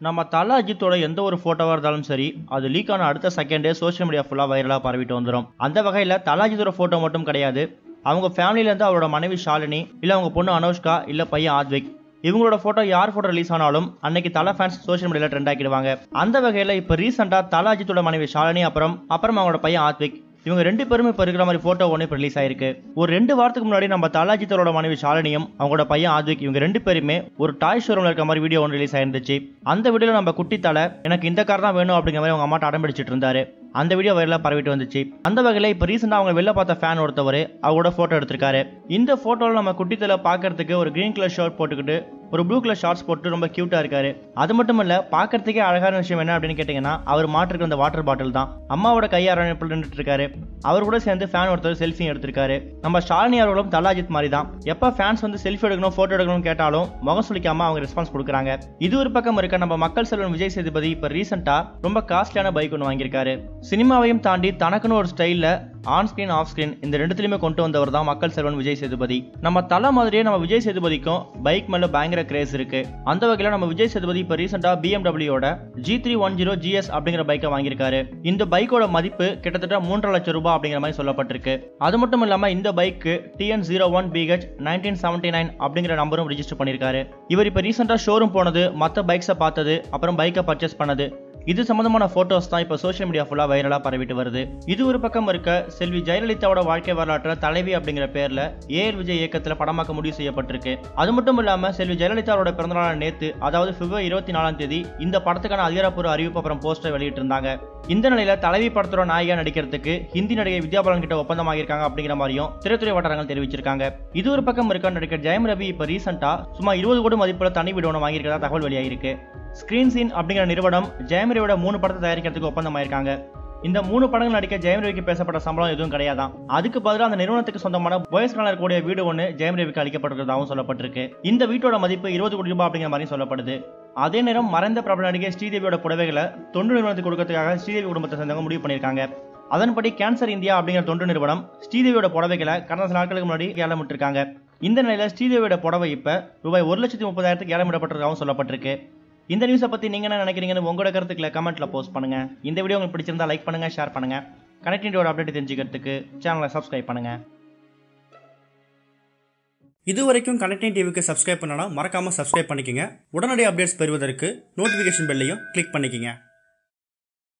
நம்ம தல அஜித்தோட எந்த ஒரு ஃபோட்டோவாக இருந்தாலும் சரி அது லீக் ஆன அடுத்த செகண்டே சோஷியல் மீடியா ஃபுல்லாக வைரலாக பரவிட்டு வந்துடும் அந்த வகையில் தல அஜித்தோட ஃபோட்டோ மட்டும் கிடையாது. அவங்க ஃபேமிலியிலேருந்து அவரோட மனைவி ஷாலினி இல்லை அவங்க பொண்ணு அனுஷ்கா இல்லை பையன் ஆத்விக். இவங்களோட ஃபோட்டோ யார் ஃபோட்டோ ரிலீஸ் ஆனாலும் அன்னைக்கு தல ஃபேன்ஸ் சோஷியல் மீடியாவில் ட்ரெண்ட் ஆக்கிடுவாங்க. அந்த வகையில் இப்போ ரீசெண்டாக தல அஜித்தோட மனைவி ஷாலினி அப்புறம் அப்புறம் அவங்களோட பையன் ஆத்விக். இவங்க ரெண்டு பேருமே இப்போ இருக்கிற மாதிரி ஃபோட்டோ ஒன்று இப்போ ரிலீஸ் ஆயிருக்கு. ஒரு ரெண்டு வாரத்துக்கு முன்னாடி நம்ம தலாஜித்தரோட மனைவி ஷாலினியும் அவங்களோட பையன் ஆத்விக் இவங்க ரெண்டு பேருமே ஒரு டாய் ஷோரூம்ல இருக்க மாதிரி வீடியோ ஒன்று ரிலீஸ் ஆயிருந்துச்சு. அந்த வீடியோல நம்ம குட்டி தலை எனக்கு இந்த கார் தான் வேணும் அப்படிங்கிற மாதிரி அவங்க அம்மாட்ட அடம் பிடிச்சிட்டு இருந்தாரு. அந்த வீடியோ வைரலாக பரவிட்டு வந்துச்சு. அந்த வகையில் இப்போ ரீசெண்டாக அவங்க வெளில பார்த்த ஃபேன் ஒருத்தவர் அவரோட ஃபோட்டோ எடுத்திருக்காரு. இந்த ஃபோட்டோவில் நம்ம குட்டித்தில் பார்க்கறதுக்கு ஒரு கிரீன் கலர் ஷர்ட் போட்டுக்கிட்டு ஒரு ப்ளூ கலர் ஷார்ட்ஸ் போட்டு ரொம்ப க்யூட்டாக இருக்காரு. அது மட்டும் இல்லை பார்க்கறதுக்கே அழகான விஷயம் என்ன அப்படின்னு கேட்டிங்கன்னா அவர் மாட்டிருக்க அந்த வாட்டர் பாட்டில் தான். அம்மாவோட கை நின்றுட்டு இருக்காரு. அவர் கூட சேர்ந்து ஃபேன் ஒருத்தர் செல்ஃபி எடுத்திருக்காரு. நம்ம ஷாலினி அவர்களும் தலாஜித் மாதிரி தான். எப்போ ஃபேன்ஸ் வந்து செல்ஃபி எடுக்கணும் ஃபோட்டோ எடுக்கணும்னு கேட்டாலும் முகம் சுளிக்காம அவங்க ரெஸ்பான்ஸ் கொடுக்குறாங்க. இது ஒரு பக்கம் இருக்க நம்ம மக்கள் செல்வன் விஜய் சேதுபதி இப்போ ரீசெண்டாக ரொம்ப காஸ்ட்லியான பைக் ஒன்று வாங்கியிருக்காரு. சினிமாவையும் தாண்டி தனக்குன்னு ஒரு ஸ்டைலில் ஆன் ஸ்க்ரீன் ஆஃப் ஸ்க்ரீன் இந்த ரெண்டுத்துலையுமே கொண்டு வந்தவர் தான் மக்கள் செல்வன் விஜய் சேதுபதி. நம்ம தலை மாதிரியே நம்ம விஜய் சேதுபதிக்கும் பைக் மேலே பயங்கர கிரேஸ் இருக்கு. அந்த வகையில் நம்ம விஜய் சேதுபதி இப்போ ரீசெண்டாக பிஎம்டபிள்யூட G three one zero GS அப்படிங்கிற பைக்கை வாங்கியிருக்காரு. இந்த பைக்கோட மதிப்பு கிட்டத்தட்ட மூன்றரை லட்சம் ரூபாய் அப்படிங்கிற மாதிரி சொல்லப்பட்டிருக்கு. அது மட்டும் இல்லாமல் இந்த bike TN zero one BH nineteen seventy nine அப்படிங்கிற நம்பரும் ரிஜிஸ்டர் பண்ணியிருக்காரு. இவர் இப்போ ரீசெண்டாக ஷோரூம் போனது மற்ற பைக்ஸை பார்த்தது அப்புறம் பைக்கை பர்ச்சேஸ் பண்ணது. இது சம்பந்தமான போட்டோஸ் தான் இப்போ சோஷியல் மீடியா ஃபுல்லாக வைரலாக பரவிட்டு வருது. இது ஒரு பக்கம் இருக்க செல்வி ஜெயலலிதாவோட வாழ்க்கை வரலாற்றில் தலைவி அப்படிங்கிற பேரில் ஏஎல் விஜய் இயக்கத்தில் படமாக்க முடிவு செய்யப்பட்டிருக்கு. அது மட்டும் இல்லாமல் செல்வி ஜெயலலிதாவோட பிறந்தநாள் நேத்து அதாவது பிப்ரவரி இருபத்தி நாலாம் தேதி இந்த படத்துக்கான அதிகாரப்பூர்வ அறிவிப்பு அப்புறம் போஸ்டர் வெளியிட்டிருந்தாங்க. இந்த நிலையில தலைவி படத்தோட நாயகா நடிக்கிறதுக்கு ஹிந்தி நடிகை வித்யா பாலன் கிட்ட ஒப்பந்தமாகியிருக்காங்க அப்படிங்கிற மாதிரியும் திரைத்துறை வட்டாரங்கள் தெரிவிச்சிருக்காங்க. இது ஒரு பக்கம் இருக்க நடிகர் ஜெயம் ரவி இப்போ ரீசெண்டா சும்மா இருபது கோடி மதிப்புல தனி வீடு ஒன்று வாங்கியிருக்கிறதா தகவல் வெளியாகிருக்கு ஸ்கிரீன் சீன் அப்படிங்கிற நிறுவனம் ஜெயம் ரவியோட மூணு படத்தை தயாரிக்கிறதுக்கு ஒப்பந்தமாயிருக்காங்க. இந்த மூணு படங்கள் நடிக்க ஜெயம் ரவிக்கு பேசப்பட்ட சம்பளம் எதுவும் கிடையாதான். அதுக்கு பதிலாக அந்த நிறுவனத்துக்கு சொந்தமான போயஸ் கலர் கூடிய வீடு ஒன்று ஜெயம் ரவிக்கு அளிக்கப்பட்டிருக்கிறதாகவும் சொல்லப்பட்டிருக்கு. இந்த வீட்டோட மதிப்பு இருபது கோடி ரூபாய் அப்படிங்கிற மாதிரி சொல்லப்படுது. அதே நேரம் மறைந்த பிரபல நடிகை ஸ்ரீதேவியோட புடவைகளை தொண்டு நிறுவனத்துக்கு கொடுக்கறதுக்காக ஸ்ரீதேவி குடும்பத்தை சேர்ந்தவங்க முடிவு பண்ணியிருக்காங்க. அதன்படி கேன்சர் இந்தியா அப்படிங்கிற தொண்டு நிறுவனம் ஸ்ரீதேவியோட புடவைகளை கடந்த சில நாட்களுக்கு முன்னாடி ஏலமிட்டிருக்காங்க. இந்த நிலையில ஸ்ரீதேவியோட புடவை இப்ப ரூபாய் ஒரு லட்சத்தி முப்பதாயிரத்துக்கு ஏலமிடப்பட்டிருக்காகவும் சொல்லப்பட்டிருக்கு. இந்த நியூஸை பற்றி நீங்கள் என்ன நினைக்கிறீங்கன்னு உங்களோட கருத்துக்களை கமெண்ட்டில் போஸ்ட் பண்ணுங்கள் இந்த வீடியோ உங்களுக்கு பிடிச்சிருந்தா லைக் பண்ணுங்கள் ஷேர் பண்ணுங்க. கனெக்டிவிட்டியோட அப்டேட் தெரிஞ்சுக்கிறதுக்கு சேனலை சப்ஸ்கிரைப் பண்ணுங்கள் இது வரைக்கும் கனெக்டிங் டிவிக்கு சப்ஸ்கிரைப் பண்ணனா மறக்காமல் சப்ஸ்கிரைப் பண்ணிக்கங்க. உடனடி அப்டேட்ஸ் பெறுவதற்கு நோட்டிஃபிகேஷன் பெல்லையும் கிளிக் பண்ணிக்கங்க.